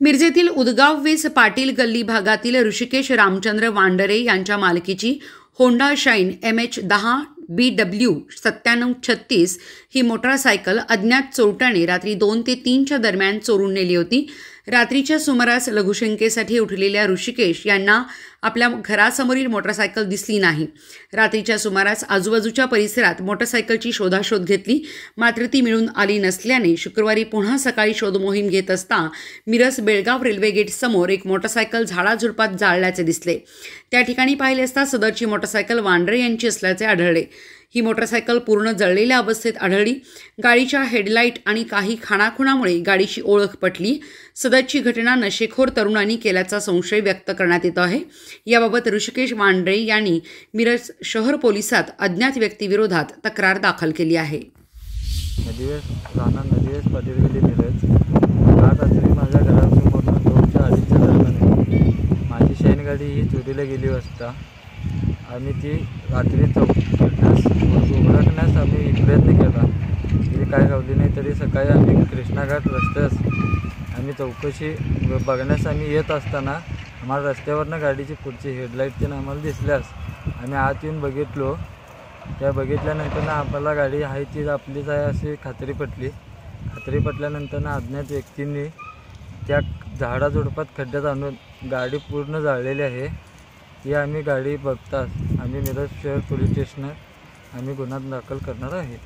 मिरजेतील उदगाव वीस पाटील गल्ली भागातील ऋषिकेश रामचंद्र वांडरे यांच्या मालकीची होंडा शाईन एम एच दहा बी डब्ल्यू सत्त्याण्णव छत्तीस ही मोटारसायकल अज्ञात चोरट्याने रात्री दोन ते तीनच्या दरम्यान चोरून नेली होती. रात्रीच्या सुमारास लघुशंकेसाठी उठलेल्या ऋषिकेश यांना आपल्या घरासमोरील मोटारसायकल दिसली नाही. रात्रीच्या सुमारास आजूबाजूच्या परिसरात मोटारसायकलची शोधाशोध घेतली. मात्र ती मिळून आली नसल्याने शुक्रवारी पुन्हा सकाळी शोधमोहीम घेत असता मिरज बेळगाव रेल्वे गेट समोर एक मोटारसायकल झाडाझुडपात जाळल्याचे दिसले. त्या ठिकाणी पाहिले असता सदरची मोटारसायकल वांड्रे यांची असल्याचे आढळले. ही मोटरसायकल पूर्ण जळलेल्या अवस्थेत आढळली. गाडीच्या हेडलाईट आणि काही खाणाखुणामुळे गाडीची ओळख पटली. सदरची घटना नशेखोर तरुणांनी केल्याचा संशय व्यक्त करण्यात येतो आहे. याबाबत ऋषिकेश मांढरे यांनी मिरज शहर पोलिसात अज्ञात व्यक्तीविरोधात तक्रार दाखल केली आहे. पाटील गेली मिरज. रात्री माझ्या दोनच्या अडीचच्या दरम्यान माझी शेणगाडी गाडी ही चोरीला गेली असता आम्ही ती रात्री चौकण्यास उघडण्यास आम्ही प्रयत्न केला. तरी काय गावली नाही तरी सकाळी आम्ही कृष्णाघाट रस्त्यास आम्ही चौकशी ब- बघण्यास आम्ही येत असताना आम्हाला रस्त्यावरनं गाडीची पुढची हेडलाईट त्यानं आम्हाला दिसल्यास आम्ही आत येऊन बघितलो. त्या बघितल्यानंतर आपल्याला आम्हाला गाडी आहे ती आपलीच आहे अशी खात्री पटली. खात्री पटल्यानंतरनं अज्ञात व्यक्तींनी त्या झाडाझुडपात खड्ड्यात आणून गाडी पूर्ण जाळलेली आहे. ही आम्ही गाडी बघताच. आम्ही मिरज शहर पोलीस स्टेशनात आम्ही गुन्हा दाखल करणार आहे.